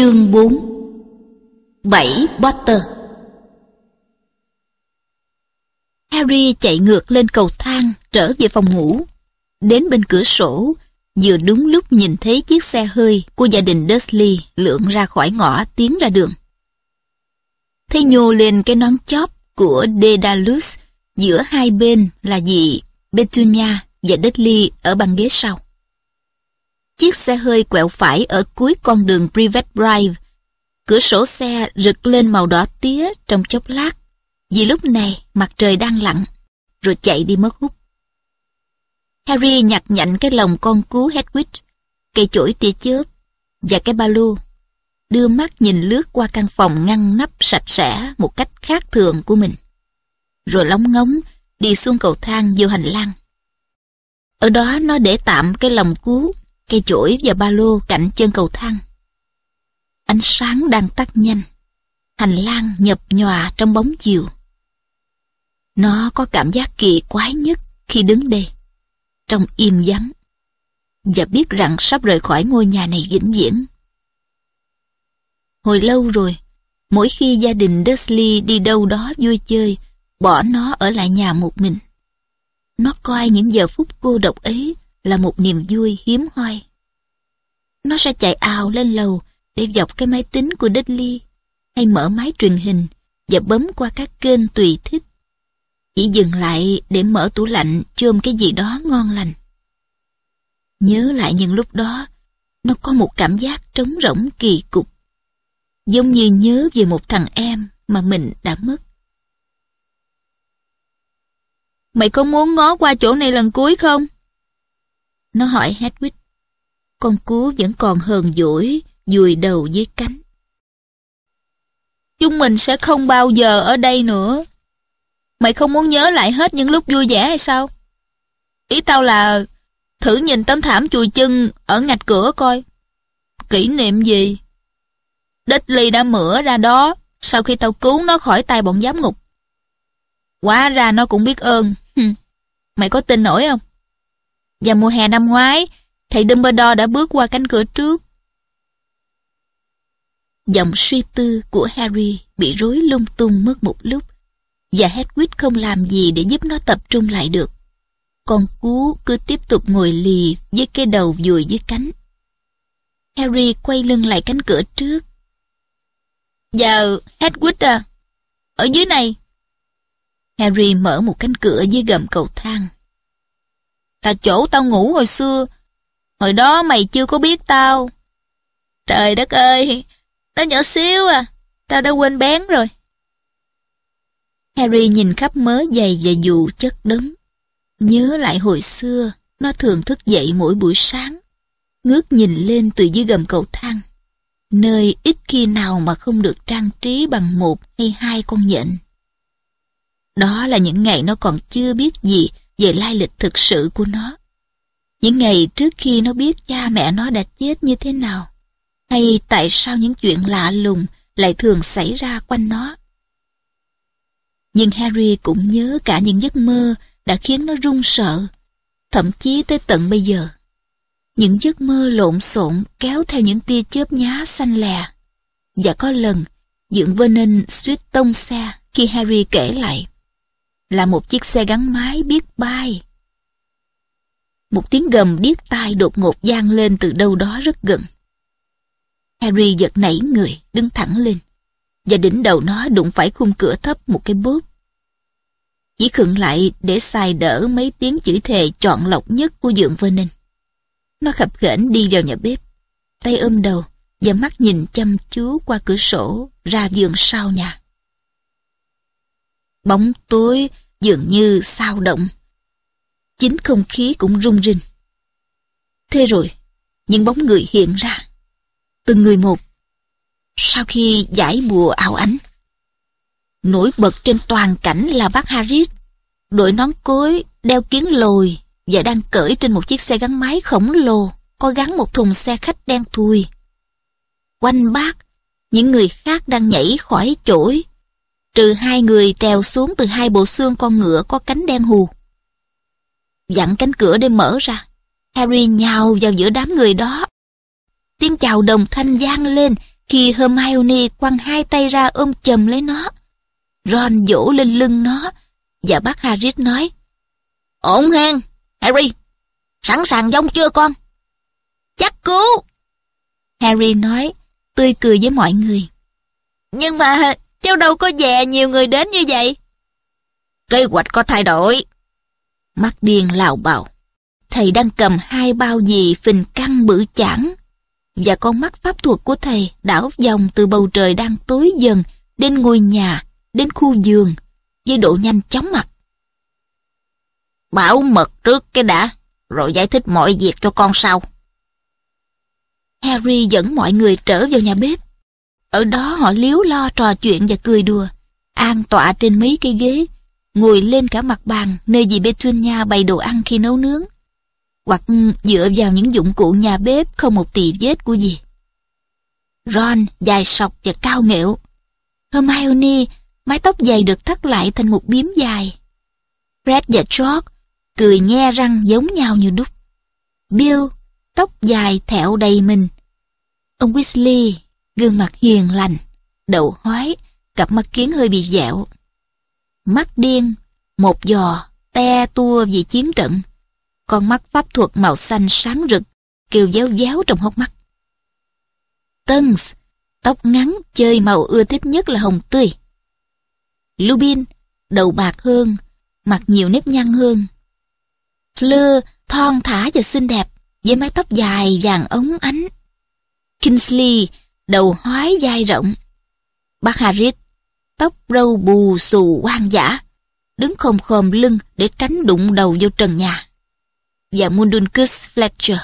Chương 4 7 Potter Harry chạy ngược lên cầu thang trở về phòng ngủ. Đến bên cửa sổ, vừa đúng lúc nhìn thấy chiếc xe hơi của gia đình Dursley lượn ra khỏi ngõ tiến ra đường. Thấy nhô lên cái nón chóp của Dedalus giữa hai bên là dì Petunia và Dudley ở băng ghế sau. Chiếc xe hơi quẹo phải ở cuối con đường Privet Drive. Cửa sổ xe rực lên màu đỏ tía trong chốc lát. Vì lúc này mặt trời đang lặn, rồi chạy đi mất hút. Harry nhặt nhạnh cái lồng con cú Hedwig, cây chổi tia chớp và cái ba lô. Đưa mắt nhìn lướt qua căn phòng ngăn nắp sạch sẽ một cách khác thường của mình. Rồi lóng ngóng đi xuống cầu thang vô hành lang. Ở đó nó để tạm cái lồng cú cây chổi và ba lô cạnh chân cầu thang. Ánh sáng đang tắt nhanh, hành lang nhập nhòa trong bóng chiều. Nó có cảm giác kỳ quái nhất khi đứng đây, trong im vắng, và biết rằng sắp rời khỏi ngôi nhà này vĩnh viễn. Hồi lâu rồi, mỗi khi gia đình Dursley đi đâu đó vui chơi, bỏ nó ở lại nhà một mình. Nó coi những giờ phút cô độc ấy là một niềm vui hiếm hoi. Nó sẽ chạy ào lên lầu để dọc cái máy tính của Dudley hay mở máy truyền hình và bấm qua các kênh tùy thích. Chỉ dừng lại để mở tủ lạnh chôm cái gì đó ngon lành. Nhớ lại những lúc đó, nó có một cảm giác trống rỗng kỳ cục. Giống như nhớ về một thằng em mà mình đã mất. Mày có muốn ngó qua chỗ này lần cuối không? Nó hỏi Hedwig. Con cú vẫn còn hờn dỗi, dùi đầu dưới cánh. Chúng mình sẽ không bao giờ ở đây nữa. Mày không muốn nhớ lại hết những lúc vui vẻ hay sao? Ý tao là thử nhìn tấm thảm chùi chân ở ngạch cửa coi. Kỷ niệm gì? Đích ly đã mửa ra đó sau khi tao cứu nó khỏi tay bọn giám ngục. Quá ra nó cũng biết ơn. Mày có tin nổi không? Và mùa hè năm ngoái, thầy Dumbledore đã bước qua cánh cửa trước. Giọng suy tư của Harry bị rối lung tung mất một lúc và Hedwig không làm gì để giúp nó tập trung lại được. Con cú cứ tiếp tục ngồi lì với cái đầu vùi dưới cánh. Harry quay lưng lại cánh cửa trước. Giờ Hedwig à, ở dưới này. Harry mở một cánh cửa dưới gầm cầu thang là chỗ tao ngủ hồi xưa. Hồi đó mày chưa có biết tao. Trời đất ơi, nó nhỏ xíu à, tao đã quên bén rồi. Harry nhìn khắp mớ giày và dù chất đống. Nhớ lại hồi xưa, nó thường thức dậy mỗi buổi sáng, ngước nhìn lên từ dưới gầm cầu thang, nơi ít khi nào mà không được trang trí bằng một hay hai con nhện. Đó là những ngày nó còn chưa biết gì về lai lịch thực sự của nó. Những ngày trước khi nó biết cha mẹ nó đã chết như thế nào, hay tại sao những chuyện lạ lùng lại thường xảy ra quanh nó. Nhưng Harry cũng nhớ cả những giấc mơ đã khiến nó run sợ, thậm chí tới tận bây giờ. Những giấc mơ lộn xộn kéo theo những tia chớp nhá xanh lè. Và có lần, Dượng Vernon suýt tông xe khi Harry kể lại là một chiếc xe gắn máy biết bay. Một tiếng gầm điếc tai đột ngột vang lên từ đâu đó rất gần. Harry giật nảy người, đứng thẳng lên, và đỉnh đầu nó đụng phải khung cửa thấp một cái bốp. Chỉ khựng lại để xài đỡ mấy tiếng chửi thề chọn lọc nhất của dượng Vernon. Nó khập khểnh đi vào nhà bếp, tay ôm đầu và mắt nhìn chăm chú qua cửa sổ ra giường sau nhà. Bóng tối dường như sao động. Chính không khí cũng rung rinh. Thế rồi, những bóng người hiện ra. Từng người một. Sau khi giải bùa ảo ánh. Nổi bật trên toàn cảnh là bác Harris, đội nón cối, đeo kiến lồi và đang cởi trên một chiếc xe gắn máy khổng lồ có gắn một thùng xe khách đen thui. Quanh bác, những người khác đang nhảy khỏi chổi trừ hai người trèo xuống từ hai bộ xương con ngựa có cánh đen hù. Dặn cánh cửa để mở ra, Harry nhào vào giữa đám người đó. Tiếng chào đồng thanh gian lên Khi Hermione quăng hai tay ra ôm chầm lấy nó, Ron vỗ lên lưng nó và bác Harry nói Ổn hen, Harry, sẵn sàng giống chưa con? Chắc cứu. Harry nói, tươi cười với mọi người. Nhưng mà cháu đâu có dè nhiều người đến như vậy. Kế hoạch có thay đổi. Mắt điên lào bào. Thầy đang cầm hai bao gì phình căng bự chảng. Và con mắt pháp thuật của thầy đảo vòng từ bầu trời đang tối dần đến ngôi nhà, đến khu giường, với độ nhanh chóng mặt. Bảo mật trước cái đã, rồi giải thích mọi việc cho con sau. Harry dẫn mọi người trở vào nhà bếp. Ở đó họ liếu lo trò chuyện và cười đùa, an tọa trên mấy cây ghế, ngồi lên cả mặt bàn nơi dì Petunia bày đồ ăn khi nấu nướng, hoặc dựa vào những dụng cụ nhà bếp không một tì vết của gì. Ron dài sọc và cao nghệu. Hermione mái tóc dày được thắt lại thành một biếm dài. Fred và George cười nhe răng giống nhau như đúc. Bill tóc dài thẹo đầy mình. Ông Weasley gương mặt hiền lành, đầu hoái, cặp mắt kiến hơi bị dẹo. Mắt điên, một giò, te tua vì chiến trận. Con mắt pháp thuật màu xanh sáng rực, kêu giáo giáo trong hốc mắt. Tons, tóc ngắn, chơi màu ưa thích nhất là hồng tươi. Lubin, đầu bạc hơn, mặt nhiều nếp nhăn hơn. Fleur, thon thả và xinh đẹp, với mái tóc dài vàng ống ánh. Kingsley, đầu hói vai rộng. Bác Harris, tóc râu bù xù hoang dã, đứng khom khom lưng để tránh đụng đầu vô trần nhà. Và Mundungus Fletcher,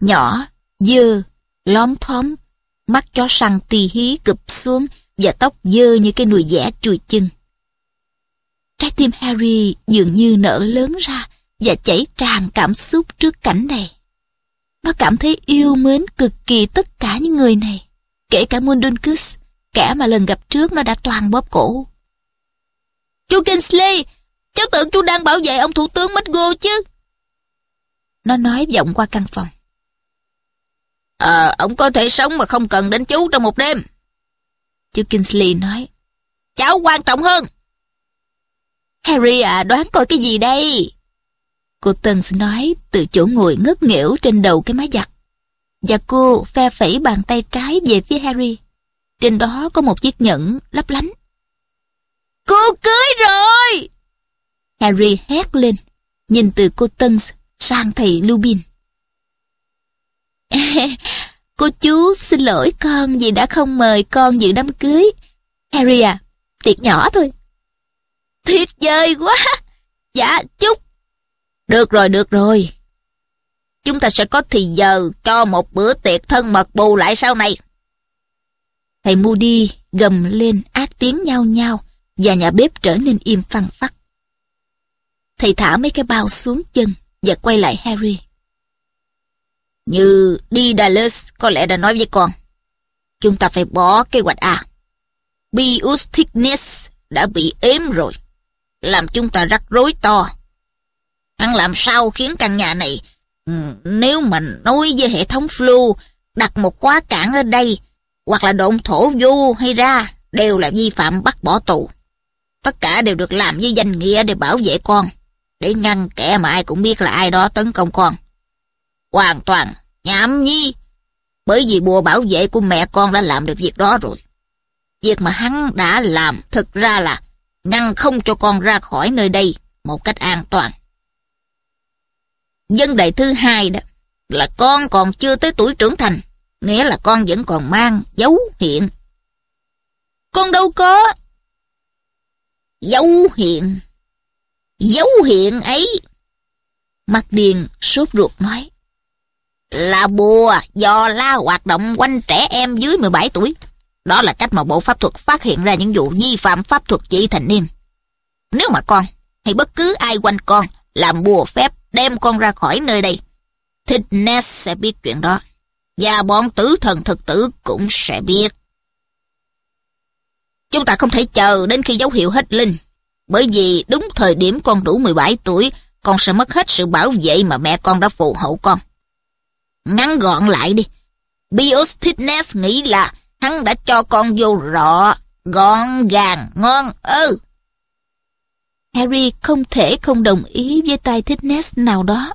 nhỏ, dơ, lóm thóm, mắt chó săn tì hí cụp xuống và tóc dơ như cái nùi dẻ chùi chân. Trái tim Harry dường như nở lớn ra và chảy tràn cảm xúc trước cảnh này. Nó cảm thấy yêu mến cực kỳ tất cả những người này, kể cả Mundungus, kẻ mà lần gặp trước nó đã toàn bóp cổ. Chú Kingsley, cháu tưởng chú đang bảo vệ ông thủ tướng McGo chứ. Nó nói vọng qua căn phòng. Ờ, ông có thể sống mà không cần đến chú trong một đêm. Chú Kingsley nói. Cháu quan trọng hơn. Harry à, đoán coi cái gì đây? Cô Tần nói từ chỗ ngồi ngất nghỉu trên đầu cái máy giặt. Và cô phe phẩy bàn tay trái về phía Harry. Trên đó có một chiếc nhẫn lấp lánh. Cô cưới rồi! Harry hét lên, nhìn từ cô Tuns sang thầy Lubin. cô chú xin lỗi con vì đã không mời con dự đám cưới. Harry à, tiệc nhỏ thôi. Thiệt vời quá! Dạ, chúc được rồi, được rồi. Chúng ta sẽ có thì giờ cho một bữa tiệc thân mật bù lại sau này. Thầy Moody gầm lên ác tiếng nhau nhau và nhà bếp trở nên im phăng phắc. Thầy thả mấy cái bao xuống chân và quay lại Harry. Như đi Dallas, có lẽ đã nói với con. Chúng ta phải bỏ kế hoạch A. Bius Thickness đã bị ếm rồi. Làm chúng ta rắc rối to Hắn làm sao khiến căn nhà này nếu mình nối với hệ thống flu đặt một khóa cản ở đây hoặc là độn thổ vô hay ra đều là vi phạm bắt bỏ tù. Tất cả đều được làm với danh nghĩa để bảo vệ con, để ngăn kẻ mà ai cũng biết là ai đó tấn công con. Hoàn toàn nhảm nhi, bởi vì bùa bảo vệ của mẹ con đã làm được việc đó rồi. Việc mà hắn đã làm thực ra là ngăn không cho con ra khỏi nơi đây một cách an toàn. Vấn đề thứ hai đó là con còn chưa tới tuổi trưởng thành, nghĩa là con vẫn còn mang dấu hiện. Con đâu có. Dấu hiện. Dấu hiện ấy. Mặt điền sốt ruột nói. Là bùa do la hoạt động quanh trẻ em dưới 17 tuổi. Đó là cách mà bộ pháp thuật phát hiện ra những vụ vi phạm pháp thuật chỉ thành niên. Nếu mà con hay bất cứ ai quanh con làm bùa phép đem con ra khỏi nơi đây. Thích Ness sẽ biết chuyện đó. Và bọn tử thần thực tử cũng sẽ biết. Chúng ta không thể chờ đến khi dấu hiệu hết linh. Bởi vì đúng thời điểm con đủ 17 tuổi, con sẽ mất hết sự bảo vệ mà mẹ con đã phù hộ con. Ngắn gọn lại đi. Bios Thickness nghĩ là hắn đã cho con vô rọ, gọn gàng, ngon ư. Harry không thể không đồng ý với tay thích Ness nào đó.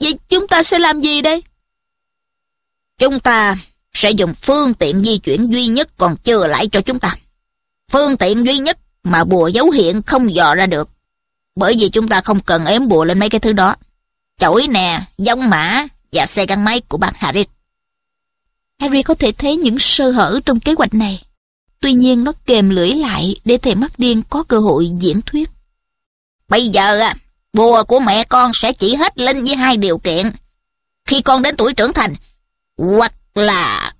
Vậy chúng ta sẽ làm gì đây? Chúng ta sẽ dùng phương tiện di chuyển duy nhất còn chưa lại cho chúng ta. Phương tiện duy nhất mà bùa dấu hiện không dò ra được. Bởi vì chúng ta không cần ếm bùa lên mấy cái thứ đó. Chổi nè, giống mã và xe gắn máy của bác Harry. Harry có thể thấy những sơ hở trong kế hoạch này. Tuy nhiên nó kềm lưỡi lại để thầy mắt điên có cơ hội diễn thuyết. Bây giờ à, bùa của mẹ con sẽ chỉ hết linh với hai điều kiện. Khi con đến tuổi trưởng thành, hoặc là...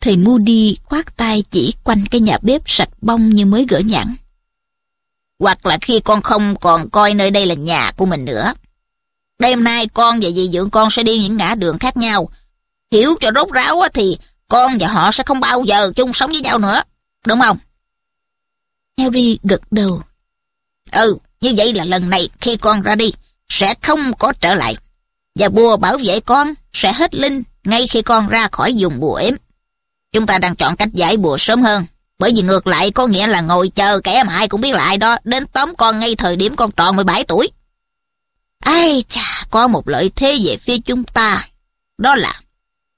Thầy Moody khoát tay chỉ quanh cái nhà bếp sạch bông như mới gỡ nhãn. Hoặc là khi con không còn coi nơi đây là nhà của mình nữa. Đêm nay con và dì dưỡng con sẽ đi những ngã đường khác nhau. Hiểu cho rốt ráo thì con và họ sẽ không bao giờ chung sống với nhau nữa. Đúng không? Harry gật đầu. Ừ, như vậy là lần này khi con ra đi, sẽ không có trở lại. Và bùa bảo vệ con sẽ hết linh ngay khi con ra khỏi dùng bùa ếm. Chúng ta đang chọn cách giải bùa sớm hơn. Bởi vì ngược lại có nghĩa là ngồi chờ kẻ mà ai cũng biết lại đó đến tóm con ngay thời điểm con tròn 17 tuổi. Ai chà, có một lợi thế về phía chúng ta. Đó là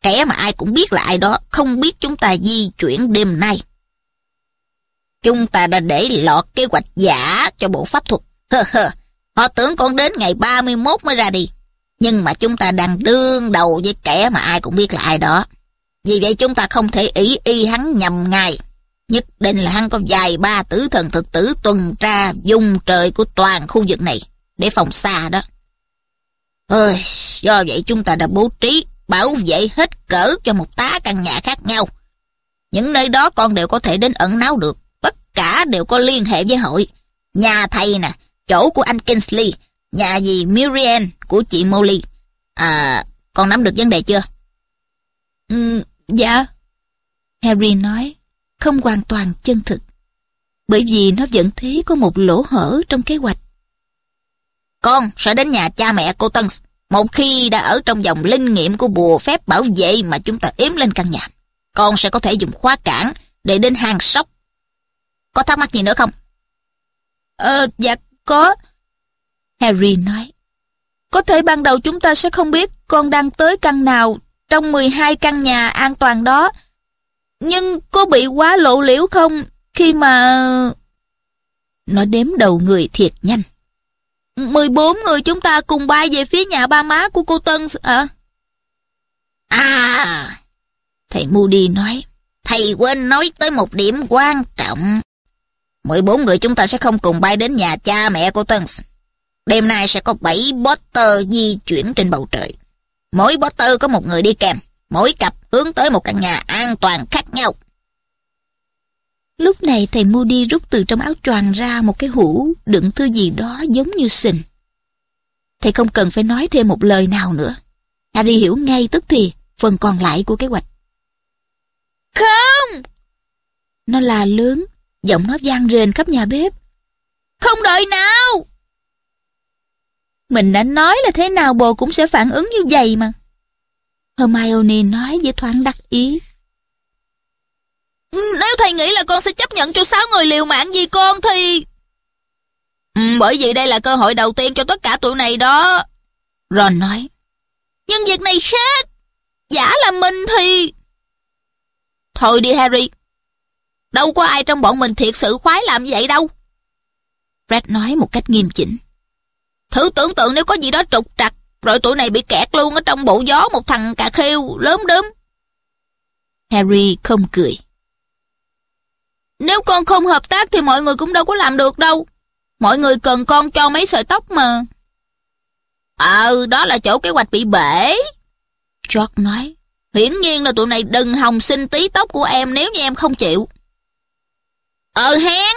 kẻ mà ai cũng biết là ai đó không biết chúng ta di chuyển đêm nay. Chúng ta đã để lọt kế hoạch giả cho bộ pháp thuật. Hơ hơ, họ tưởng con đến ngày 31 mới ra đi. Nhưng mà chúng ta đang đương đầu với kẻ mà ai cũng biết là ai đó. Vì vậy chúng ta không thể ý y hắn nhầm ngày. Nhất định là hắn có vài ba tử thần thực tử tuần tra dung trời của toàn khu vực này để phòng xa đó. Ơi, do vậy chúng ta đã bố trí bảo vệ hết cỡ cho một tá căn nhà khác nhau. Những nơi đó con đều có thể đến ẩn náu được. Tất cả đều có liên hệ với hội. Nhà thầy nè, chỗ của anh Kingsley, nhà dì Miriam của chị Molly. À, con nắm được vấn đề chưa? Ừ, dạ. Harry nói, không hoàn toàn chân thực. Bởi vì nó vẫn thấy có một lỗ hở trong kế hoạch. Con sẽ đến nhà cha mẹ cô Tân một khi đã ở trong vòng linh nghiệm của bùa phép bảo vệ mà chúng ta yếm lên căn nhà. Con sẽ có thể dùng khóa cản để đến hang sóc. Có thắc mắc gì nữa không? Ờ, dạ có. Harry nói. Có thể ban đầu chúng ta sẽ không biết con đang tới căn nào trong 12 căn nhà an toàn đó. Nhưng có bị quá lộ liễu không khi mà... Nó đếm đầu người thiệt nhanh. 14 người chúng ta cùng bay về phía nhà ba má của cô Tân à? À, thầy Moody nói, thầy quên nói tới một điểm quan trọng. 14 người chúng ta sẽ không cùng bay đến nhà cha mẹ cô Tân. Đêm nay sẽ có 7 Potter di chuyển trên bầu trời. Mỗi Potter có một người đi kèm, mỗi cặp hướng tới một căn nhà an toàn khác nhau. Lúc này thầy Moody rút từ trong áo choàng ra một cái hũ đựng thứ gì đó giống như sình. Thầy không cần phải nói thêm một lời nào nữa. Harry hiểu ngay tức thì phần còn lại của kế hoạch. Không! Nó là lớn, giọng nó vang rền khắp nhà bếp. Không đợi nào! Mình đã nói là thế nào bồ cũng sẽ phản ứng như vậy mà. Hermione nói với thoáng đắc ý. Ừ, nếu thầy nghĩ là con sẽ chấp nhận cho sáu người liều mạng vì con thì... Ừ, bởi vì đây là cơ hội đầu tiên cho tất cả tụi này đó. Ron nói. Nhưng việc này khác. Giả là mình thì... Thôi đi Harry. Đâu có ai trong bọn mình thiệt sự khoái làm vậy đâu. Fred nói một cách nghiêm chỉnh. Thử tưởng tượng nếu có gì đó trục trặc, rồi tụi này bị kẹt luôn ở trong bộ gió một thằng cà khêu lớn đớm. Harry không cười. Nếu con không hợp tác thì mọi người cũng đâu có làm được đâu. Mọi người cần con cho mấy sợi tóc mà. Ờ, đó là chỗ kế hoạch bị bể. George nói. Hiển nhiên là tụi này đừng hòng xin tí tóc của em nếu như em không chịu. Ờ hén,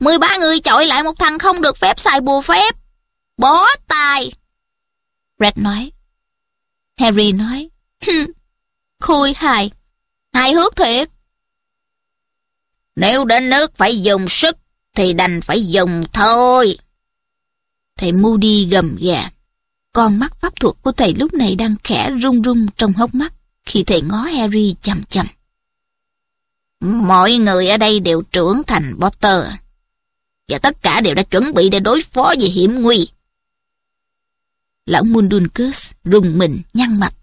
13 người chọi lại một thằng không được phép xài bùa phép. Bó tài. Red nói. Harry nói. Khôi hài. Hài hước thiệt. Nếu đến nước phải dùng sức, thì đành phải dùng thôi. Thầy Moody gầm gà. Con mắt pháp thuật của thầy lúc này đang khẽ rung rung trong hốc mắt. khi thầy ngó Harry chầm chầm. Mọi người ở đây đều trưởng thành Potter. Và tất cả đều đã chuẩn bị để đối phó với hiểm nguy. Lão Mundungus rùng mình nhăn mặt.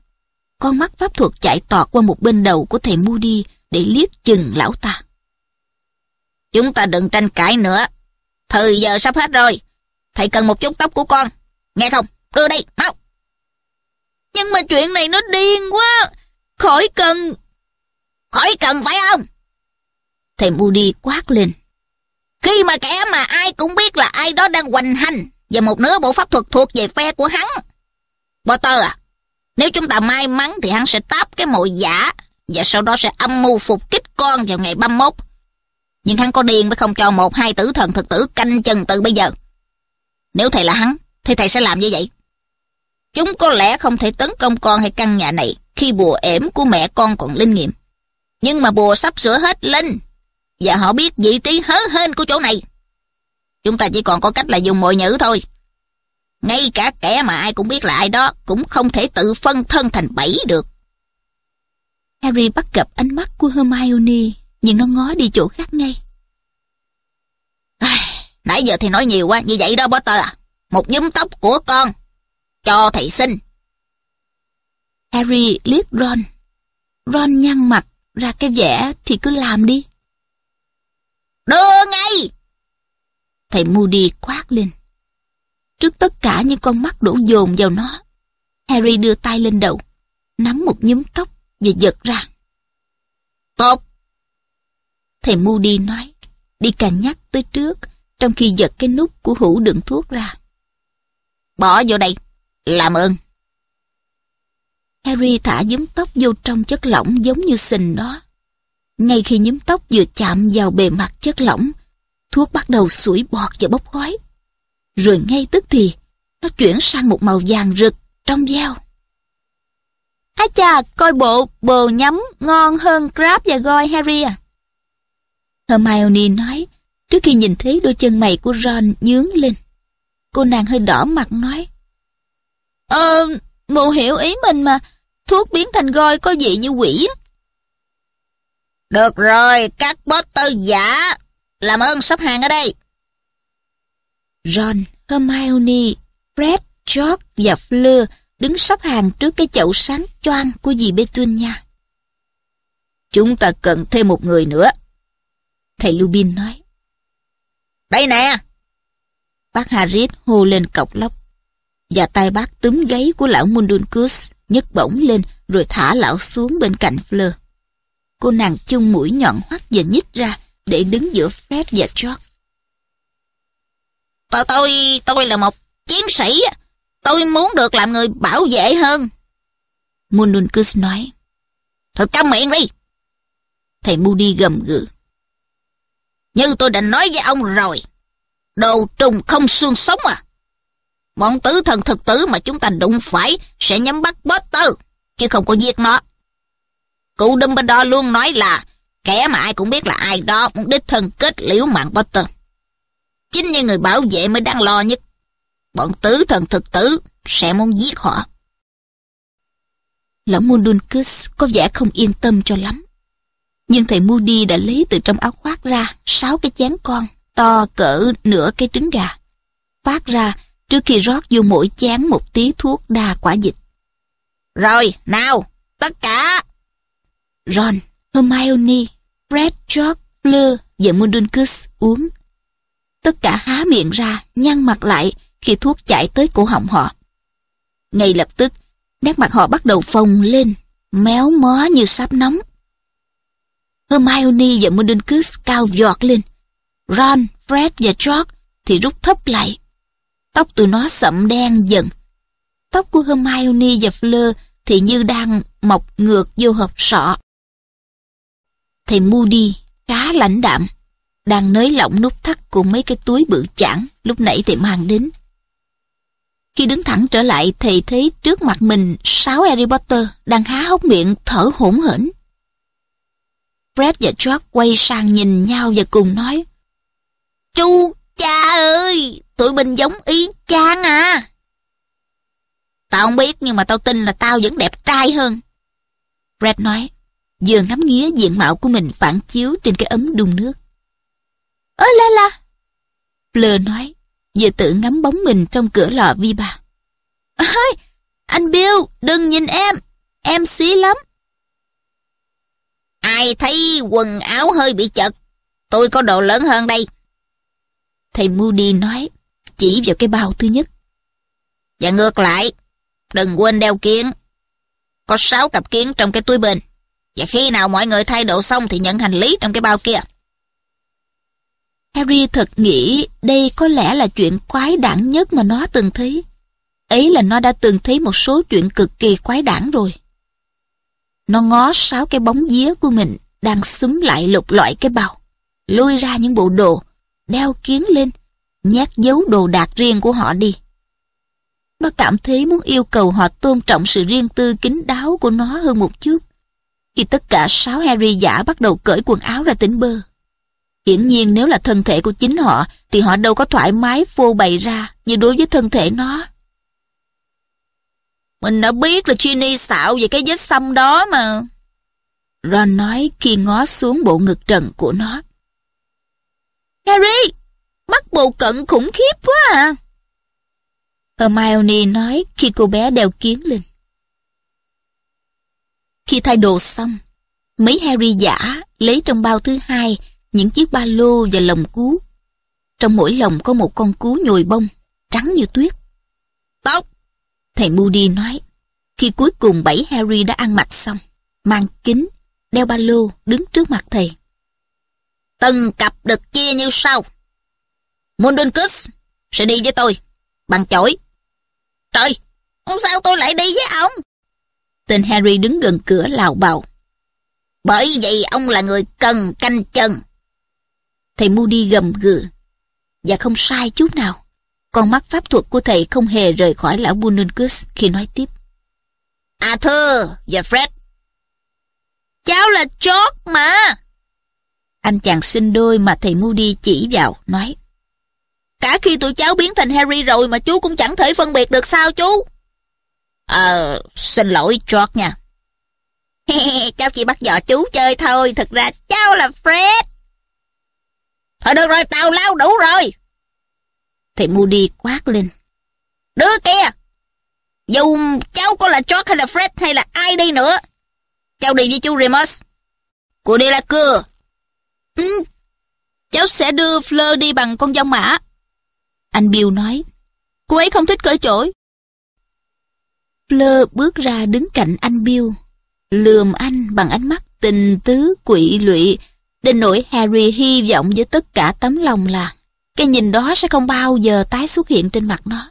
Con mắt pháp thuật chạy tọt qua một bên đầu của thầy Moody để liếc chừng lão ta. Chúng ta đừng tranh cãi nữa. Thời giờ sắp hết rồi. Thầy cần một chút tóc của con. Nghe không? Đưa đây, mau. Nhưng mà chuyện này nó điên quá. Khỏi cần... Khỏi cần phải không? Thầy Moody quát lên. Khi mà kẻ mà ai cũng biết là ai đó đang hoành hành và một nửa bộ pháp thuật thuộc về phe của hắn. Potter à, nếu chúng ta may mắn thì hắn sẽ táp cái mồi giả và sau đó sẽ âm mưu phục kích con vào ngày 31. Nhưng hắn có điên mới không cho một hai tử thần thực tử canh chân từ bây giờ. Nếu thầy là hắn, thì thầy sẽ làm như vậy. Chúng có lẽ không thể tấn công con hay căn nhà này khi bùa ểm của mẹ con còn linh nghiệm. Nhưng mà bùa sắp sửa hết linh và họ biết vị trí hớ hên của chỗ này. Chúng ta chỉ còn có cách là dùng mọi nhữ thôi. Ngay cả kẻ mà ai cũng biết là ai đó cũng không thể tự phân thân thành bảy được. Harry bắt gặp ánh mắt của Hermione, nhưng nó ngó đi chỗ khác ngay. nãy giờ thì nói nhiều quá, như vậy đó Potter à. Một nhúm tóc của con, cho thầy xin. Harry liếc Ron. Ron nhăn mặt, ra cái vẻ thì cứ làm đi. Đưa ngay! Thầy Moody quát lên. Trước tất cả những con mắt đổ dồn vào nó, Harry đưa tay lên đầu, nắm một nhúm tóc và giật ra. Tốt! Thầy Moody nói, đi cà nhắc tới trước, trong khi giật cái nút của hũ đựng thuốc ra. Bỏ vô đây, làm ơn. Harry thả nhúm tóc vô trong chất lỏng giống như sình đó. Ngay khi nhúm tóc vừa chạm vào bề mặt chất lỏng, thuốc bắt đầu sủi bọt và bốc khói. Rồi ngay tức thì, nó chuyển sang một màu vàng rực, trong veo. Á chà, coi bộ bồ nhắm ngon hơn Crab và goi Harry à. Hermione nói, trước khi nhìn thấy đôi chân mày của Ron nhướng lên. Cô nàng hơi đỏ mặt nói, Ờ, bộ hiểu ý mình mà, thuốc biến thành Goy có vị như quỷ á. Được rồi, các Potter giả, làm ơn sắp hàng ở đây. Ron, Hermione, Fred, George và Fleur đứng sắp hàng trước cái chậu sáng choang của dì Petunia. Chúng ta cần thêm một người nữa. Thầy Lubin nói. Đây nè! Bác Harris hô lên cọc lóc. Và tay bác túm gáy của lão Mundungus nhấc bổng lên rồi thả lão xuống bên cạnh Fleur. Cô nàng chung mũi nhọn hoắt và nhích ra để đứng giữa Fred và George. Tôi, tôi, tôi là một chiến sĩ. Tôi muốn được làm người bảo vệ hơn. Mundungus nói. Thôi câm miệng đi. Thầy Moody gầm gừ. Như tôi đã nói với ông rồi. Đồ trùng không xương sống à. Bọn tử thần thực tử mà chúng ta đụng phải sẽ nhắm bắt Potter, chứ không có giết nó. Cụ Dumbledore luôn nói là kẻ mà ai cũng biết là ai đó muốn đích thân kết liễu mạng Potter. Chính như người bảo vệ mới đang lo nhất. Bọn tứ thần thực tử sẽ muốn giết họ. Lão Mundungus có vẻ không yên tâm cho lắm. Nhưng thầy Moody đã lấy từ trong áo khoác ra sáu cái chén con to cỡ nửa cái trứng gà. Phát ra trước khi rót vô mỗi chén một tí thuốc đa quả dịch. Rồi, nào, tất cả. Ron, Hermione, Fred, George, Fleur và Mundungus uống. Tất cả há miệng ra, nhăn mặt lại khi thuốc chạy tới cổ họng họ. Ngay lập tức, nét mặt họ bắt đầu phồng lên, méo mó như sáp nóng. Hermione và Mundungus cao giọt lên. Ron, Fred và George thì rút thấp lại. Tóc tụi nó sậm đen dần. Tóc của Hermione và Fleur thì như đang mọc ngược vô hộp sọ. Thầy Moody khá lãnh đạm, đang nới lỏng nút thắt của mấy cái túi bự chản lúc nãy thầy mang đến. Khi đứng thẳng trở lại, thầy thấy trước mặt mình sáu Harry Potter đang há hốc miệng thở hổn hển. Fred và George quay sang nhìn nhau và cùng nói Chú cha ơi, tụi mình giống ý chang à. Tao không biết nhưng mà tao tin là tao vẫn đẹp trai hơn. Fred nói, vừa ngắm nghía diện mạo của mình phản chiếu trên cái ấm đun nước. Ơ la la! Fleur nói, vừa tự ngắm bóng mình trong cửa lò vi ba. Ôi, anh Bill, đừng nhìn em, em xí lắm. Ai thấy quần áo hơi bị chật, tôi có đồ lớn hơn đây. Thầy Moody nói, chỉ vào cái bao thứ nhất. Và ngược lại, đừng quên đeo kiến. Có 6 cặp kiến trong cái túi bên. Và khi nào mọi người thay đồ xong thì nhận hành lý trong cái bao kia. Harry thật nghĩ đây có lẽ là chuyện quái đản nhất mà nó từng thấy. Ấy là nó đã từng thấy một số chuyện cực kỳ quái đản rồi. Nó ngó sáu cái bóng día của mình đang xúm lại lục loại cái bao, lôi ra những bộ đồ, đeo kiến lên, nhét dấu đồ đạc riêng của họ đi. Nó cảm thấy muốn yêu cầu họ tôn trọng sự riêng tư kín đáo của nó hơn một chút. Khi tất cả sáu Harry giả bắt đầu cởi quần áo ra tỉnh bơ. Hiển nhiên nếu là thân thể của chính họ thì họ đâu có thoải mái phô bày ra như đối với thân thể nó. Mình đã biết là Ginny xạo về cái vết xăm đó mà. Ron nói khi ngó xuống bộ ngực trần của nó. Harry, mắt bồ cận khủng khiếp quá à. Hermione nói khi cô bé đeo kiến lên. Khi thay đồ xong, mấy Harry giả lấy trong bao thứ hai những chiếc ba lô và lồng cú. Trong mỗi lồng có một con cú nhồi bông, trắng như tuyết. Tóc! Thầy Moody nói, khi cuối cùng bảy Harry đã ăn mặc xong, mang kính, đeo ba lô, đứng trước mặt thầy. Từng cặp được chia như sau. Mundungus sẽ đi với tôi, bằng chổi. Trời, sao tôi lại đi với ông? Tên Harry đứng gần cửa lào bào. Bởi vậy ông là người cần canh chân. Thầy Moody gầm gừ. Và không sai chút nào. Con mắt pháp thuật của thầy không hề rời khỏi lão Bunungus khi nói tiếp. Arthur và Fred. Cháu là George mà. Anh chàng sinh đôi mà thầy Moody chỉ vào, nói. Cả khi tụi cháu biến thành Harry rồi mà chú cũng chẳng thể phân biệt được sao chú. Ờ, xin lỗi George nha. cháu chỉ bắt dò chú chơi thôi, thực ra cháu là Fred. Thôi được rồi, tao lao đủ rồi. Thầy Moody quát lên. Đứa kia, dù cháu có là George hay là Fred hay là ai đi nữa, cháu đi với chú Remus. Cô đi là cưa. Ừ, cháu sẽ đưa Fleur đi bằng con dông mã. Anh Bill nói, cô ấy không thích cởi chổi. Fleur bước ra đứng cạnh anh Bill, lườm anh bằng ánh mắt tình tứ quỷ lụy, đến nỗi Harry hy vọng với tất cả tấm lòng là cái nhìn đó sẽ không bao giờ tái xuất hiện trên mặt nó.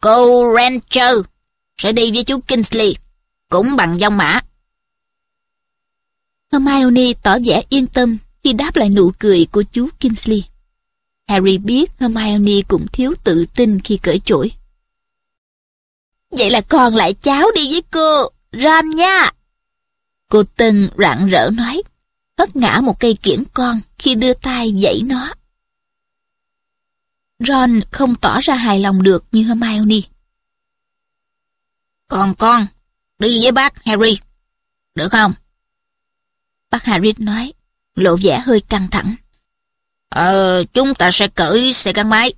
Cô Rancher sẽ đi với chú Kingsley, cũng bằng dông mã. Hermione tỏ vẻ yên tâm khi đáp lại nụ cười của chú Kingsley. Harry biết Hermione cũng thiếu tự tin khi cởi chổi. Vậy là còn lại cháu đi với cô, Ron nha. Cô Tân rạng rỡ nói, hất ngã một cây kiển con khi đưa tay dãy nó. Ron không tỏ ra hài lòng được như Hermione. Còn con, đi với bác Harry, được không? Bác Harry nói, lộ vẻ hơi căng thẳng. Ờ, chúng ta sẽ cởi xe gắn máy,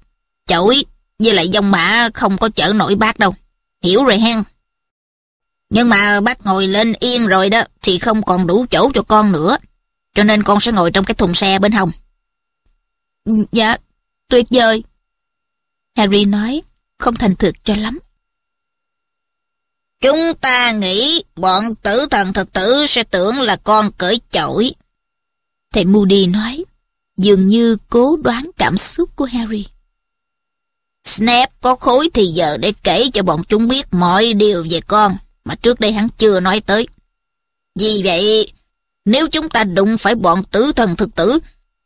chổi, với lại dòng mã không có chở nổi bác đâu. Hiểu rồi hen. Nhưng mà bác ngồi lên yên rồi đó, thì không còn đủ chỗ cho con nữa. Cho nên con sẽ ngồi trong cái thùng xe bên hông. Ừ, dạ, tuyệt vời. Harry nói, không thành thực cho lắm. Chúng ta nghĩ bọn tử thần thực tử sẽ tưởng là con cởi chổi. Thầy Moody nói, dường như cố đoán cảm xúc của Harry. Snape có khối thì giờ để kể cho bọn chúng biết mọi điều về con mà trước đây hắn chưa nói tới. Vì vậy, nếu chúng ta đụng phải bọn tử thần thực tử,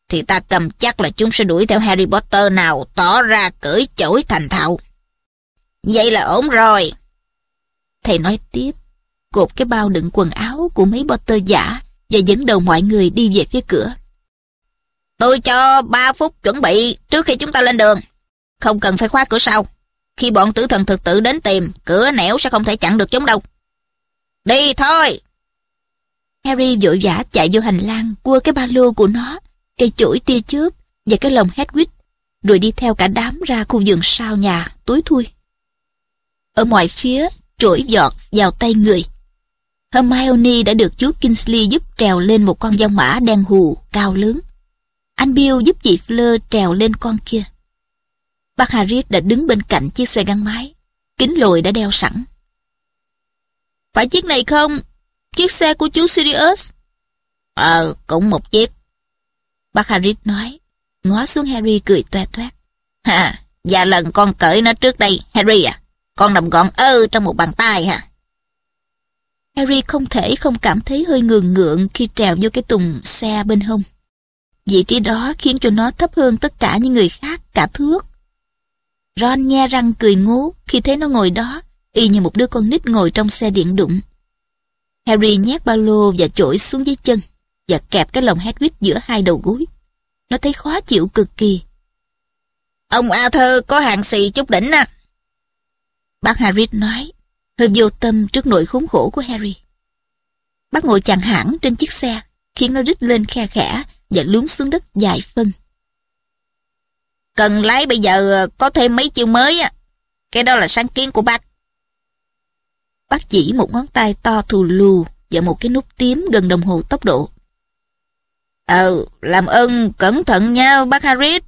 thì ta cầm chắc là chúng sẽ đuổi theo Harry Potter nào tỏ ra cởi chổi thành thạo. Vậy là ổn rồi. Thầy nói tiếp, cột cái bao đựng quần áo của mấy Potter giả và dẫn đầu mọi người đi về phía cửa. Tôi cho 3 phút chuẩn bị trước khi chúng ta lên đường. Không cần phải khóa cửa sau. Khi bọn tử thần thực tử đến tìm, cửa nẻo sẽ không thể chặn được chúng đâu. Đi thôi! Harry vội vã chạy vô hành lang, cua cái ba lô của nó, cây chổi tia chớp và cái lồng Hedwig, rồi đi theo cả đám ra khu vườn sau nhà, tối thui. Ở ngoài phía, chổi giọt vào tay người. Hermione đã được chú Kingsley giúp trèo lên một con dao mã đen hù, cao lớn. Anh Bill giúp chị Fleur trèo lên con kia. Bác Harris đã đứng bên cạnh chiếc xe gắn máy. Kính lồi đã đeo sẵn. Phải chiếc này không? Chiếc xe của chú Sirius? Ờ, cũng một chiếc. Bác Harris nói, ngó xuống Harry cười toe toét. Ha, và dạ lần con cởi nó trước đây, Harry à, con nằm gọn ơ trong một bàn tay hả? Harry không thể không cảm thấy hơi ngường ngượng khi trèo vô cái tùng xe bên hông. Vị trí đó khiến cho nó thấp hơn tất cả những người khác cả thước. Ron nhe răng cười ngố khi thấy nó ngồi đó, y như một đứa con nít ngồi trong xe điện đụng. Harry nhét ba lô và chổi xuống dưới chân và kẹp cái lồng Hedwig giữa hai đầu gối. Nó thấy khó chịu cực kỳ. Ông Arthur có hàng xì chút đỉnh à. Bác Harry nói, hơi vô tâm trước nỗi khốn khổ của Harry. Bác ngồi chàng hẳn trên chiếc xe, khiến nó rít lên khe khẽ và lún xuống đất dài phân. Cần lái bây giờ có thêm mấy chiêu mới á. Cái đó là sáng kiến của bác. Bác chỉ một ngón tay to thù lù và một cái nút tím gần đồng hồ tốc độ. Ờ, làm ơn cẩn thận nha bác Harris.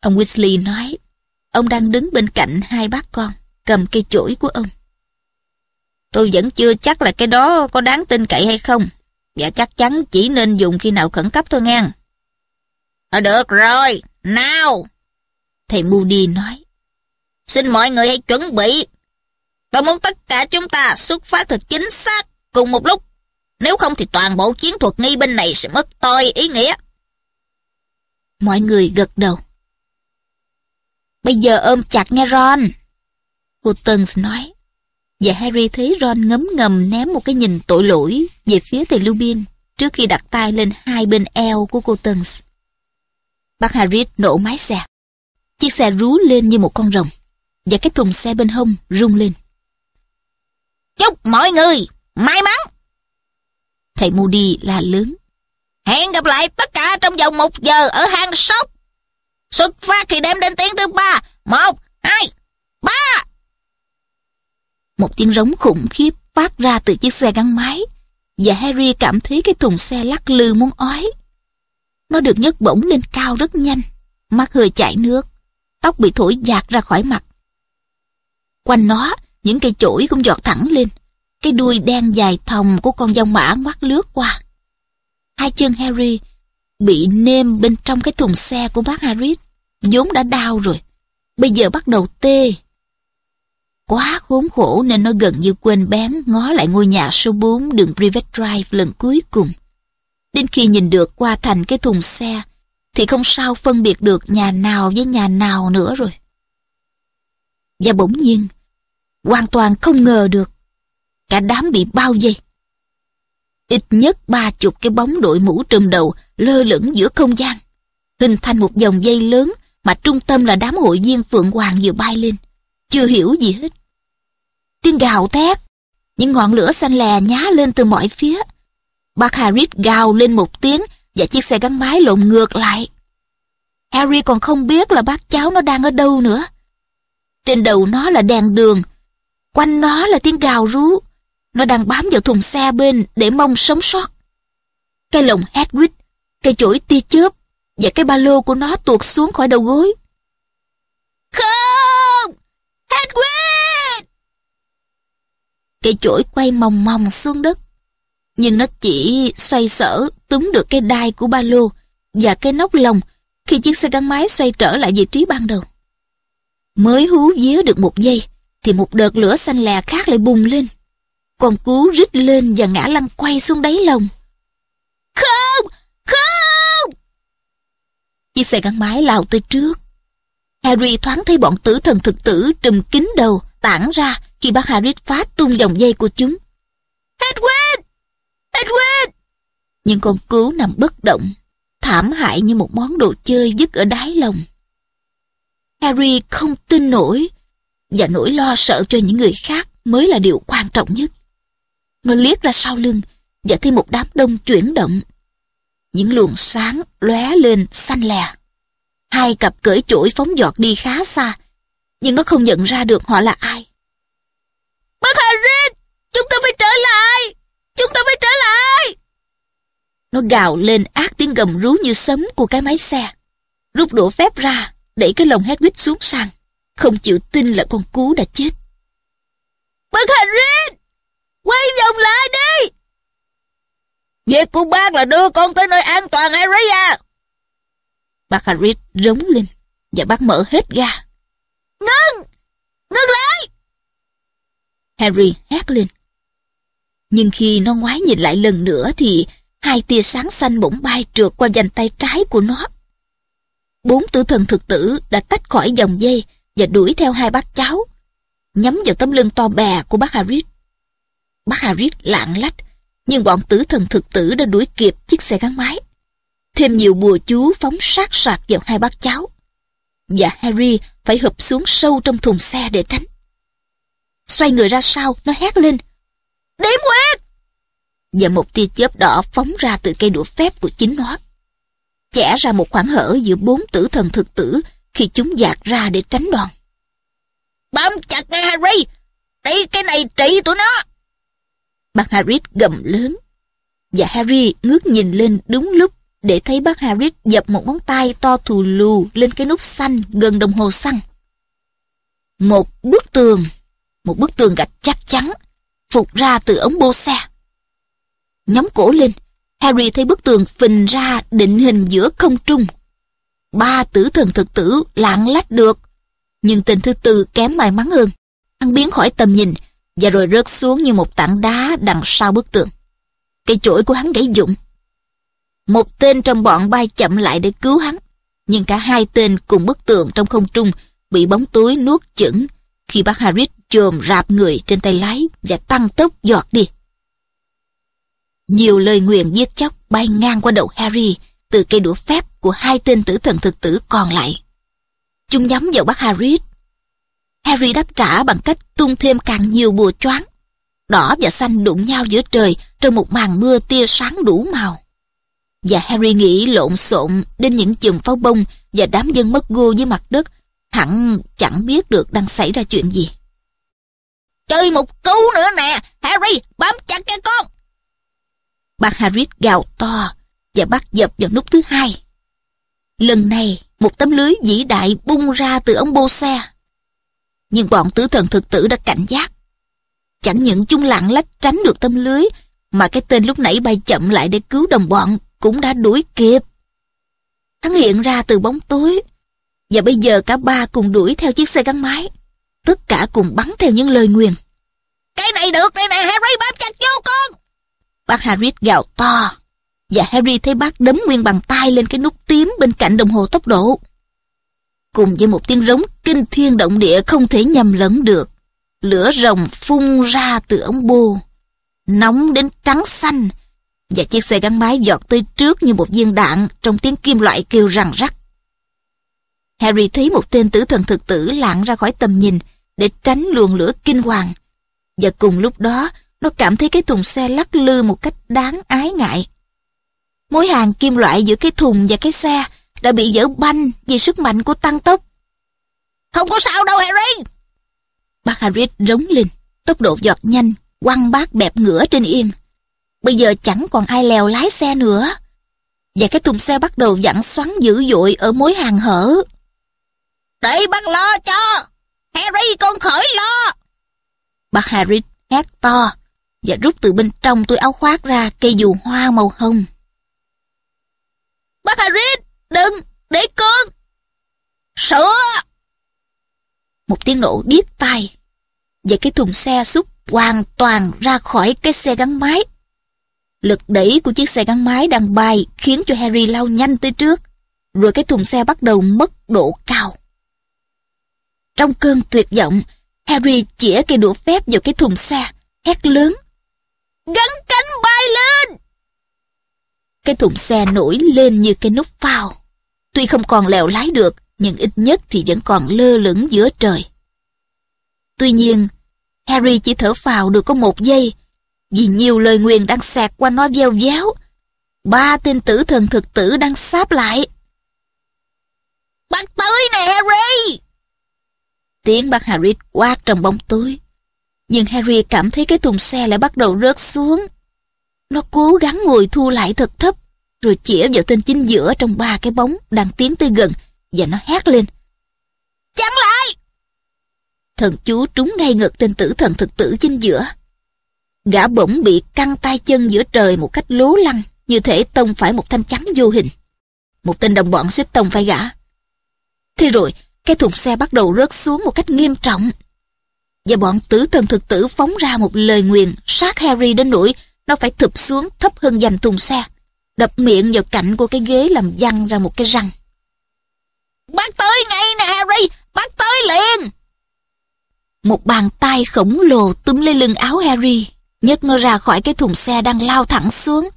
Ông Weasley nói, ông đang đứng bên cạnh hai bác con, cầm cây chổi của ông. Tôi vẫn chưa chắc là cái đó có đáng tin cậy hay không. Và chắc chắn chỉ nên dùng khi nào khẩn cấp thôi nghe. À, được rồi, nào. Thầy Moody nói. Xin mọi người hãy chuẩn bị. Tôi muốn tất cả chúng ta xuất phát thật chính xác cùng một lúc. Nếu không thì toàn bộ chiến thuật nghi binh này sẽ mất tôi ý nghĩa. Mọi người gật đầu. Bây giờ ôm chặt nghe Ron. Hootons nói. Và Harry thấy Ron ngấm ngầm ném một cái nhìn tội lỗi về phía thầy Lupin trước khi đặt tay lên hai bên eo của cô Tons. Bác Harris nổ máy xe. Chiếc xe rú lên như một con rồng và cái thùng xe bên hông rung lên. Chúc mọi người may mắn! Thầy Moody là lớn. Hẹn gặp lại tất cả trong vòng một giờ ở hang sóc. Xuất phát khi đem đến tiếng thứ ba. Một, hai, ba. Một tiếng rống khủng khiếp phát ra từ chiếc xe gắn máy và Harry cảm thấy cái thùng xe lắc lư muốn ói. Nó được nhấc bổng lên cao rất nhanh, mắt hơi chảy nước, tóc bị thổi dạt ra khỏi mặt. Quanh nó, những cây chổi cũng giọt thẳng lên, cái đuôi đen dài thòng của con dông mã ngoắt lướt qua. Hai chân Harry bị nêm bên trong cái thùng xe của bác Harris, vốn đã đau rồi, bây giờ bắt đầu tê. Quá khốn khổ nên nó gần như quên bén ngó lại ngôi nhà số 4 đường Privet Drive lần cuối cùng. Đến khi nhìn được qua thành cái thùng xe, thì không sao phân biệt được nhà nào với nhà nào nữa rồi. Và bỗng nhiên, hoàn toàn không ngờ được, cả đám bị bao vây. Ít nhất ba chục cái bóng đội mũ trùm đầu lơ lửng giữa không gian, hình thành một dòng dây lớn mà trung tâm là đám hội viên Phượng Hoàng vừa bay lên, chưa hiểu gì hết. Tiếng gào thét, những ngọn lửa xanh lè nhá lên từ mọi phía. Bác Harris gào lên một tiếng và chiếc xe gắn máy lộn ngược lại. Harry còn không biết là bác cháu nó đang ở đâu nữa. Trên đầu nó là đèn đường, quanh nó là tiếng gào rú. Nó đang bám vào thùng xe bên để mong sống sót. Cái lồng Hedwig, cây chổi tia chớp và cái ba lô của nó tuột xuống khỏi đầu gối. Không! Hedwig! Cây chổi quay mòng mòng xuống đất. Nhưng nó chỉ xoay sở túm được cái đai của ba lô và cái nóc lồng khi chiếc xe gắn máy xoay trở lại vị trí ban đầu. Mới hú vía được một giây thì một đợt lửa xanh lè khác lại bùng lên. Con cú rít lên và ngã lăn quay xuống đáy lồng. Không! Không! Chiếc xe gắn máy lao tới trước. Harry thoáng thấy bọn tử thần thực tử trùm kín đầu tản ra khi bác Harry phá tung dòng dây của chúng. Hedwig! Hedwig! Nhưng con cú nằm bất động, thảm hại như một món đồ chơi dứt ở đáy lòng. Harry không tin nổi, và nỗi lo sợ cho những người khác mới là điều quan trọng nhất. Nó liếc ra sau lưng và thấy một đám đông chuyển động. Những luồng sáng lóe lên xanh lè. Hai cặp cởi chổi phóng giọt đi khá xa, nhưng nó không nhận ra được họ là ai. Bác Harris, chúng ta phải trở lại, chúng ta phải trở lại. Nó gào lên ác tiếng gầm rú như sấm của cái máy xe. Rút đổ phép ra, đẩy cái lồng Hedwig xuống sàn. Không chịu tin là con cú đã chết. Bác Harris, quay vòng lại đi. Việc của bác là đưa con tới nơi an toàn Harry à. Bác Harris rống lên và bác mở hết ga. Ngưng! Ngưng lại! Harry hét lên. Nhưng khi nó ngoái nhìn lại lần nữa thì hai tia sáng xanh bỗng bay trượt qua vành tay trái của nó. Bốn tử thần thực tử đã tách khỏi dòng dây và đuổi theo hai bác cháu, nhắm vào tấm lưng to bè của bác Harris. Bác Harris lạng lách, nhưng bọn tử thần thực tử đã đuổi kịp chiếc xe gắn máy. Thêm nhiều bùa chú phóng sát sạc vào hai bác cháu. Và Harry phải hụp xuống sâu trong thùng xe để tránh. Xoay người ra sau, nó hét lên. Điểm huyết! Và một tia chớp đỏ phóng ra từ cây đũa phép của chính nó. Chẻ ra một khoảng hở giữa bốn tử thần thực tử khi chúng dạt ra để tránh đòn. Bám chặt ngay Harry! Đây cái này trị tụi nó! Bác Harris gầm lớn. Và Harry ngước nhìn lên đúng lúc để thấy bác Harris dập một ngón tay to thù lù lên cái nút xanh gần đồng hồ xăng. Một bức tường, một bức tường gạch chắc chắn, phục ra từ ống bô xe. Nhóm cổ lên, Harry thấy bức tường phình ra định hình giữa không trung. Ba tử thần thực tử lạng lách được, nhưng tên thứ tư kém may mắn hơn. ăn biến khỏi tầm nhìn và rồi rớt xuống như một tảng đá đằng sau bức tường. Cây chổi của hắn gãy dụng. Một tên trong bọn bay chậm lại để cứu hắn, nhưng cả hai tên cùng bức tường trong không trung bị bóng tối nuốt chửng khi bác Harris chồm rạp người trên tay lái và tăng tốc giọt đi. Nhiều lời nguyền giết chóc bay ngang qua đầu Harry từ cây đũa phép của hai tên tử thần thực tử còn lại. Chúng nhắm vào bác Harris. Harry đáp trả bằng cách tung thêm càng nhiều bùa choáng. Đỏ và xanh đụng nhau giữa trời trong một màn mưa tia sáng đủ màu. Và Harry nghĩ lộn xộn đến những chùm pháo bông và đám dân mất gô dưới mặt đất hẳn chẳng biết được đang xảy ra chuyện gì. Chơi một cú nữa nè, Harry, bám chặt cái con. Bác Harris gào to và bắt dập vào nút thứ hai. Lần này, một tấm lưới vĩ đại bung ra từ ống bô xe. Nhưng bọn tử thần thực tử đã cảnh giác. Chẳng những chúng lặng lách tránh được tấm lưới, mà cái tên lúc nãy bay chậm lại để cứu đồng bọn cũng đã đuổi kịp. Hắn hiện ra từ bóng tối, và bây giờ cả ba cùng đuổi theo chiếc xe gắn máy. Tất cả cùng bắn theo những lời nguyền. Cái này được đây nè Harry bám chặt vô con. Bác Harris gào to. Và Harry thấy bác đấm nguyên bàn tay lên cái nút tím bên cạnh đồng hồ tốc độ. Cùng với một tiếng rống kinh thiên động địa không thể nhầm lẫn được. Lửa rồng phun ra từ ống bô. Nóng đến trắng xanh. Và chiếc xe gắn máy giọt tới trước như một viên đạn trong tiếng kim loại kêu răng rắc. Harry thấy một tên tử thần thực tử lạng ra khỏi tầm nhìn để tránh luồng lửa kinh hoàng. Và cùng lúc đó, nó cảm thấy cái thùng xe lắc lư một cách đáng ái ngại. Mối hàng kim loại giữa cái thùng và cái xe đã bị dở banh vì sức mạnh của tăng tốc. Không có sao đâu Harry! Bác Harry rống lên, tốc độ giọt nhanh, quăng bác bẹp ngửa trên yên. Bây giờ chẳng còn ai lèo lái xe nữa. Và cái thùng xe bắt đầu dặn xoắn dữ dội ở mối hàng hở. Để bác lo cho! Harry con khởi lo! Bác Harry hét to và rút từ bên trong túi áo khoác ra cây dù hoa màu hồng. Bác Harris, đừng, để con. Sữa! Một tiếng nổ điếc tai và cái thùng xe xúc hoàn toàn ra khỏi cái xe gắn máy. Lực đẩy của chiếc xe gắn máy đang bay khiến cho Harry lao nhanh tới trước, rồi cái thùng xe bắt đầu mất độ cao. Trong cơn tuyệt vọng, Harry chĩa cây đũa phép vào cái thùng xe, hét lớn. Gắn cánh bay lên! Cái thùng xe nổi lên như cái nút phao. Tuy không còn lèo lái được, nhưng ít nhất thì vẫn còn lơ lửng giữa trời. Tuy nhiên, Harry chỉ thở phào được có một giây, Vì nhiều lời nguyền đang xẹt qua nó veo véo. Ba tên tử thần thực tử đang sáp lại. Bắt tới nè Harry! Tiếng bác Harry quát trong bóng tối. Nhưng Harry cảm thấy cái thùng xe lại bắt đầu rớt xuống. Nó cố gắng ngồi thu lại thật thấp, rồi chĩa vào tên chính giữa trong ba cái bóng đang tiến tới gần, và nó hét lên. Chặn lại! Thần chú trúng ngay ngực tên tử thần thực tử chính giữa. Gã bỗng bị căng tay chân giữa trời một cách lố lăng, như thể tông phải một thanh chắn vô hình. Một tên đồng bọn suýt tông phải gã. Thế rồi, cái thùng xe bắt đầu rớt xuống một cách nghiêm trọng. Và bọn tử thần thực tử phóng ra một lời nguyền sát Harry đến nỗi nó phải thụp xuống thấp hơn dành thùng xe, đập miệng vào cạnh của cái ghế làm văng ra một cái răng. Bắt tới ngay nè Harry, bắt tới liền! Một bàn tay khổng lồ túm lấy lưng áo Harry, nhấc nó ra khỏi cái thùng xe đang lao thẳng xuống.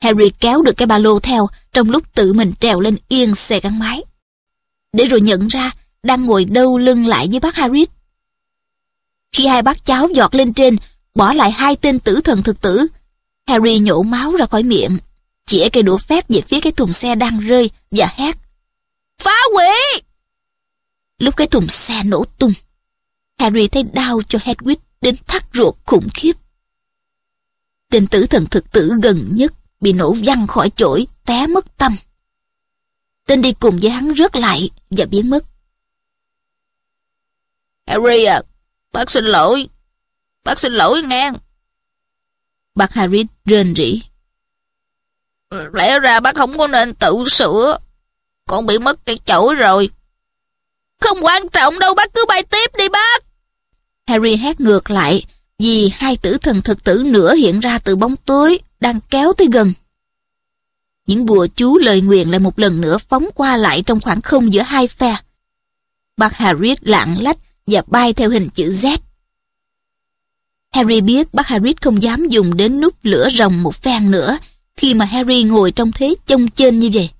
Harry kéo được cái ba lô theo trong lúc tự mình trèo lên yên xe gắn máy. Để rồi nhận ra đang ngồi đâu lưng lại với bác Harris. Khi hai bác cháu giọt lên trên, bỏ lại hai tên tử thần thực tử, Harry nhổ máu ra khỏi miệng, chĩa cây đũa phép về phía cái thùng xe đang rơi và hét. Phá hủy! Lúc cái thùng xe nổ tung, Harry thấy đau cho Hedwig đến thắt ruột khủng khiếp. Tên tử thần thực tử gần nhất bị nổ văng khỏi chổi, té mất tâm. Tên đi cùng với hắn rớt lại và biến mất. Harry à, bác xin lỗi. Bác xin lỗi nghe. Bác Harry rên rỉ. Lẽ ra bác không có nên tự sửa. Con bị mất cái chổi rồi. Không quan trọng đâu, bác cứ bay tiếp đi bác. Harry hét ngược lại, vì hai tử thần thực tử nữa hiện ra từ bóng tối, đang kéo tới gần. Những bùa chú lời nguyện lại một lần nữa phóng qua lại trong khoảng không giữa hai phe. Bác Harry lạng lách và bay theo hình chữ Z. Harry biết bác Harry không dám dùng đến nút lửa rồng một phen nữa khi mà Harry ngồi trong thế trông chênh như vậy.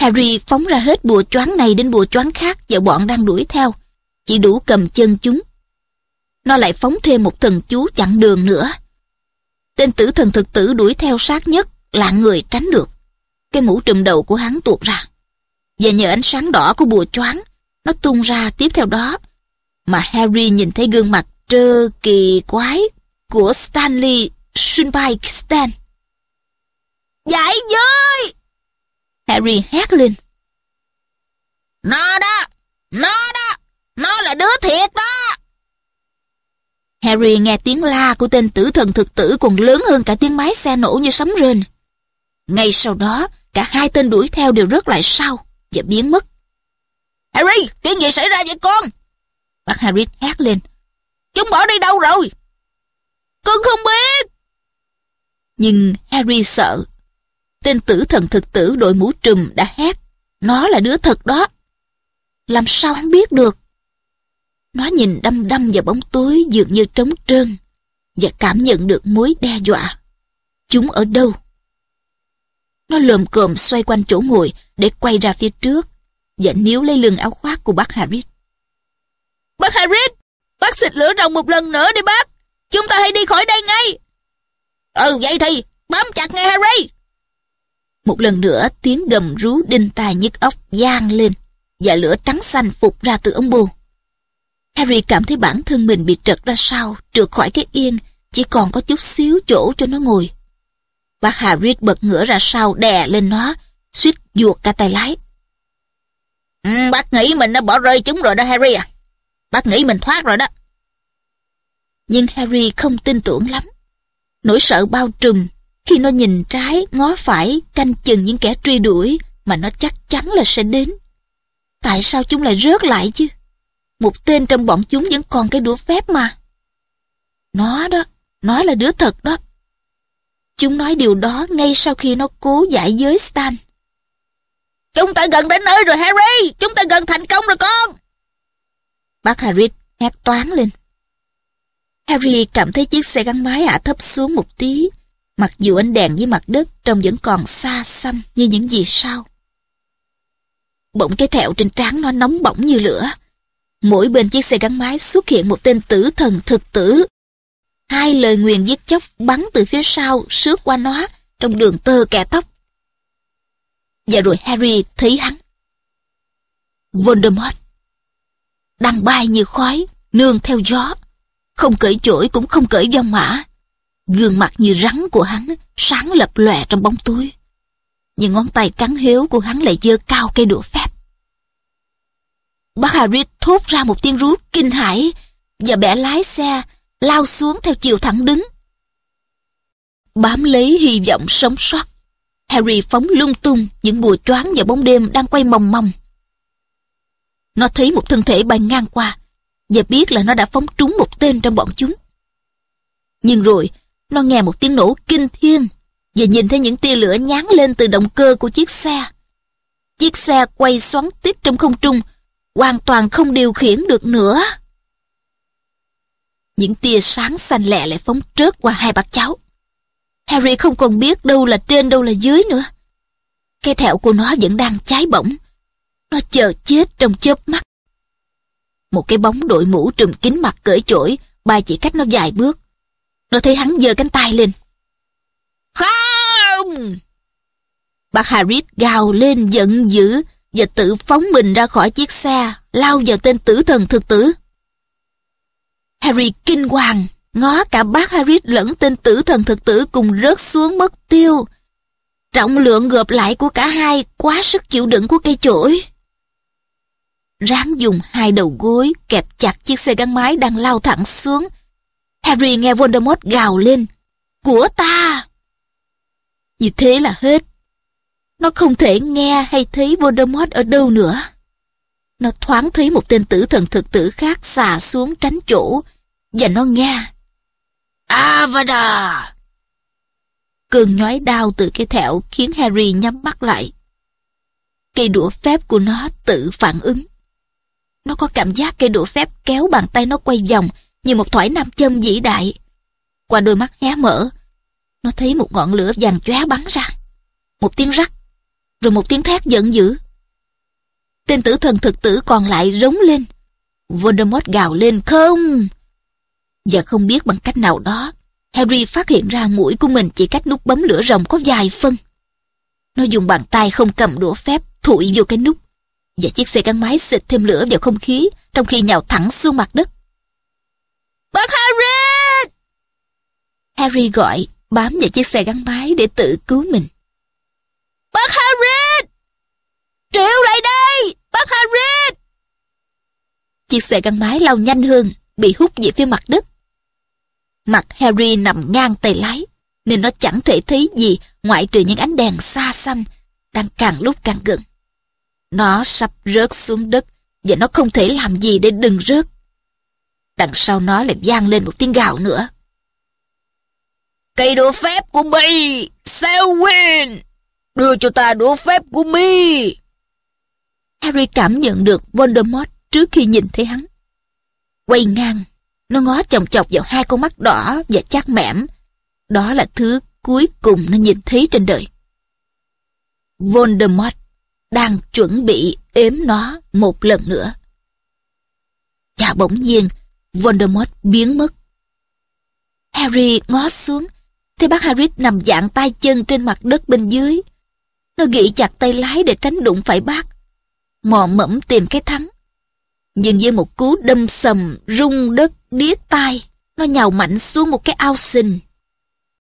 Harry phóng ra hết bùa choáng này đến bùa choáng khác và bọn đang đuổi theo, chỉ đủ cầm chân chúng. Nó lại phóng thêm một thần chú chặn đường nữa. Tên tử thần thực tử đuổi theo sát nhất, là người tránh được. Cái mũ trùm đầu của hắn tuột ra. Và nhờ ánh sáng đỏ của bùa choáng, nó tung ra tiếp theo đó. Mà Harry nhìn thấy gương mặt trơ kỳ quái của Stanley Sunpike Stan. Dạy với! Harry hét lên. Nó đó! Nó đó! Nó là đứa thiệt đó! Harry nghe tiếng la của tên tử thần thực tử còn lớn hơn cả tiếng máy xe nổ như sấm rền. Ngay sau đó, cả hai tên đuổi theo đều rớt lại sau và biến mất. Harry, chuyện gì xảy ra vậy con? Bác Harry hét lên. Chúng bỏ đi đâu rồi? Con không biết. Nhưng Harry sợ. Tên tử thần thực tử đội mũ trùm đã hét. Nó là đứa thật đó. Làm sao hắn biết được? Nó nhìn đăm đăm vào bóng tối dường như trống trơn và cảm nhận được mối đe dọa. Chúng ở đâu? Nó lồm cồm xoay quanh chỗ ngồi để quay ra phía trước và níu lấy lưng áo khoác của bác Harris. Bác Harris, bác xịt lửa rồng một lần nữa đi bác. Chúng ta hãy đi khỏi đây ngay. Ừ vậy thì bám chặt ngay Harry. Một lần nữa tiếng gầm rú đinh tai nhức óc vang lên và lửa trắng xanh phục ra từ ống bồ Harry cảm thấy bản thân mình bị trật ra sau, trượt khỏi cái yên, chỉ còn có chút xíu chỗ cho nó ngồi. Bác Harry bật ngửa ra sau đè lên nó, suýt ruột cả tay lái. Ừ, bác nghĩ mình đã bỏ rơi chúng rồi đó Harry à. Bác nghĩ mình thoát rồi đó. Nhưng Harry không tin tưởng lắm. Nỗi sợ bao trùm khi nó nhìn trái, ngó phải, canh chừng những kẻ truy đuổi mà nó chắc chắn là sẽ đến. Tại sao chúng lại rớt lại chứ? Một tên trong bọn chúng vẫn còn cái đũa phép mà. Nó đó, nó là đứa thật đó. Chúng nói điều đó ngay sau khi nó cố giải giới Stan. Chúng ta gần đến nơi rồi Harry, chúng ta gần thành công rồi con. Bác Harry hét toán lên. Harry cảm thấy chiếc xe gắn máy hạ thấp xuống một tí, mặc dù ánh đèn với mặt đất trông vẫn còn xa xăm như những gì sau. Bỗng cái thẹo trên trán nó nóng bỏng như lửa. Mỗi bên chiếc xe gắn máy xuất hiện một tên tử thần thực tử. Hai lời nguyền giết chóc bắn từ phía sau sướt qua nó trong đường tơ kẻ tóc. Và rồi Harry thấy hắn. Voldemort đang bay như khói, nương theo gió, không cởi chổi cũng không cởi dao mã. Gương mặt như rắn của hắn sáng lập lòe trong bóng tối. Những ngón tay trắng hiếu của hắn lại dơ cao cây đũa phép. Bác Harry thốt ra một tiếng rú kinh hãi và bẻ lái xe lao xuống theo chiều thẳng đứng. Bám lấy hy vọng sống sót, Harry phóng lung tung những bùa choáng vào bóng đêm đang quay mòng mòng. Nó thấy một thân thể bay ngang qua và biết là nó đã phóng trúng một tên trong bọn chúng. Nhưng rồi, nó nghe một tiếng nổ kinh thiên và nhìn thấy những tia lửa nhán lên từ động cơ của chiếc xe. Chiếc xe quay xoắn tít trong không trung, hoàn toàn không điều khiển được nữa. Những tia sáng xanh lẹ lại phóng trớt qua hai bác cháu. Harry không còn biết đâu là trên đâu là dưới nữa. Cái thẹo của nó vẫn đang cháy bỏng. Nó chờ chết trong chớp mắt. Một cái bóng đội mũ trùm kính mặt cởi chổi, bay chỉ cách nó vài bước. Nó thấy hắn giơ cánh tay lên. Không! Bác Harris gào lên giận dữ và tự phóng mình ra khỏi chiếc xe, lao vào tên tử thần thực tử. Harry kinh hoàng, ngó cả bác Harris lẫn tên tử thần thực tử cùng rớt xuống mất tiêu. Trọng lượng gộp lại của cả hai quá sức chịu đựng của cây chổi. Ráng dùng hai đầu gối kẹp chặt chiếc xe gắn máy đang lao thẳng xuống. Harry nghe Voldemort gào lên. Của ta! Như thế là hết. Nó không thể nghe hay thấy Voldemort ở đâu nữa. Nó thoáng thấy một tên tử thần thực tử khác xà xuống tránh chỗ, và nó nghe. Avada! Cơn nhói đau từ cái thẹo khiến Harry nhắm mắt lại. Cây đũa phép của nó tự phản ứng. Nó có cảm giác cây đũa phép kéo bàn tay nó quay vòng như một thoải nam châm vĩ đại. Qua đôi mắt hé mở, nó thấy một ngọn lửa vàng chóe bắn ra. Một tiếng rắc, rồi một tiếng thét giận dữ. Tên tử thần thực tử còn lại rống lên. Voldemort gào lên không. Và không biết bằng cách nào đó, Harry phát hiện ra mũi của mình chỉ cách nút bấm lửa rồng có vài phân. Nó dùng bàn tay không cầm đũa phép thụi vô cái nút và chiếc xe gắn máy xịt thêm lửa vào không khí trong khi nhào thẳng xuống mặt đất. Bác Harry! Harry gọi, bám vào chiếc xe gắn máy để tự cứu mình. Bác Harry! Triệu lại đây! Bác Harry! Chiếc xe gắn máy lao nhanh hơn, bị hút về phía mặt đất. Mặt Harry nằm ngang tay lái, nên nó chẳng thể thấy gì ngoại trừ những ánh đèn xa xăm, đang càng lúc càng gần. Nó sắp rớt xuống đất, và nó không thể làm gì để đừng rớt. Đằng sau nó lại vang lên một tiếng gào nữa. Cây đũa phép của mi, Selwyn! Đưa cho ta đũa phép của mi! Harry cảm nhận được Voldemort trước khi nhìn thấy hắn. Quay ngang, nó ngó chồng chọc vào hai con mắt đỏ và chát mẻm. Đó là thứ cuối cùng nó nhìn thấy trên đời. Voldemort đang chuẩn bị ếm nó một lần nữa. Và bỗng nhiên, Voldemort biến mất. Harry ngó xuống, thấy bác Harry nằm dạng tay chân trên mặt đất bên dưới. Nó ghi chặt tay lái để tránh đụng phải bác. Mò mẫm tìm cái thắng. Nhưng với một cú đâm sầm, rung đất, đía tai, nó nhào mạnh xuống một cái ao sình